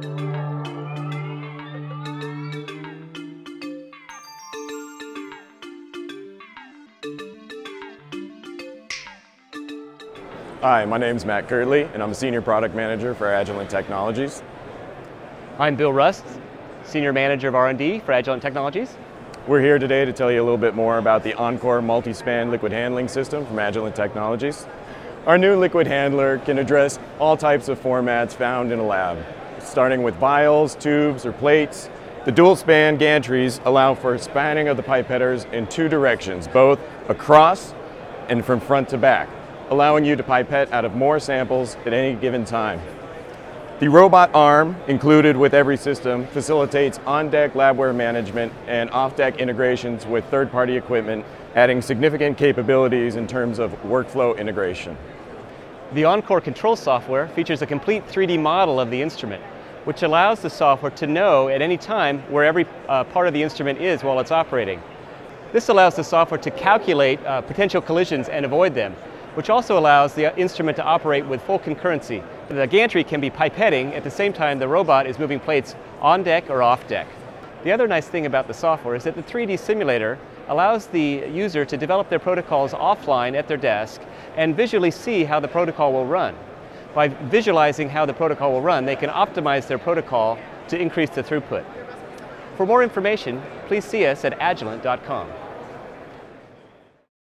Hi, my name is Matt Kirtley, and I'm a Senior Product Manager for Agilent Technologies. I'm Bill Rust, Senior Manager of R&D for Agilent Technologies. We're here today to tell you a little bit more about the Encore Multi-Span Liquid Handling System from Agilent Technologies. Our new liquid handler can address all types of formats found in a lab, starting with vials, tubes, or plates. The dual-span gantries allow for spanning of the pipetters in two directions, both across and from front to back allowing you to pipette out of more samples at any given time. The robot arm included with every system facilitates on-deck labware management and off-deck integrations with third-party equipment, adding significant capabilities in terms of workflow integration. The Encore control software features a complete 3D model of the instrument, which allows the software to know at any time where every uh, part of the instrument is while it's operating. This allows the software to calculate uh, potential collisions and avoid them, which also allows the instrument to operate with full concurrency. The gantry can be pipetting at the same time the robot is moving plates on deck or off deck. The other nice thing about the software is that the 3D simulator allows the user to develop their protocols offline at their desk and visually see how the protocol will run. By visualizing how the protocol will run, they can optimize their protocol to increase the throughput. For more information, please see us at agilent.com.